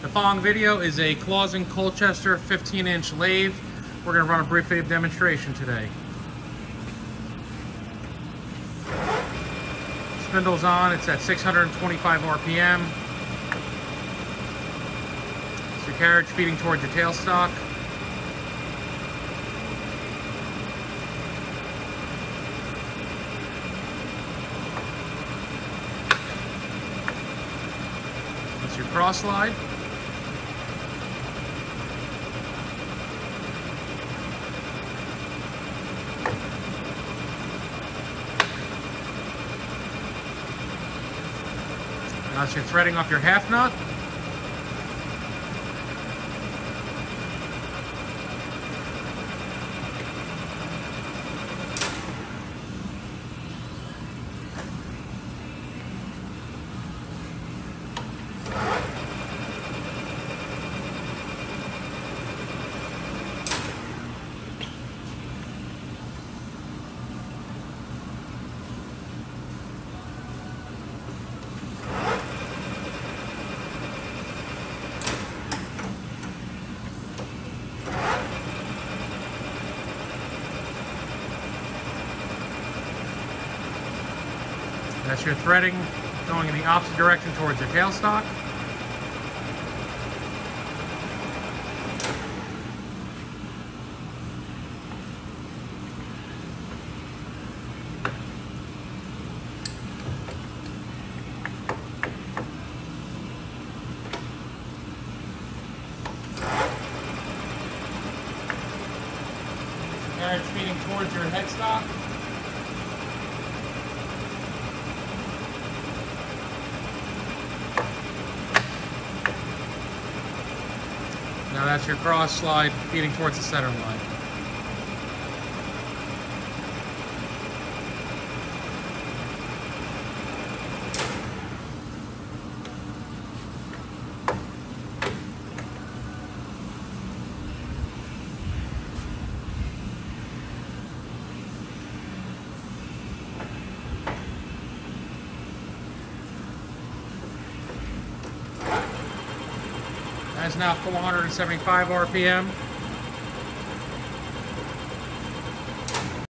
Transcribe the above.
The following video is a Clausing Colchester 15 inch lathe. We're going to run a brief demonstration today. Spindle's on, it's at 625 RPM. It's your carriage feeding towards your tailstock. That's your cross slide. That's your threading off your half nut. That's your threading going in the opposite direction towards your tailstock. Carriage feeding towards your headstock. Now that's your cross slide feeding towards the center line. That is now 475 RPM.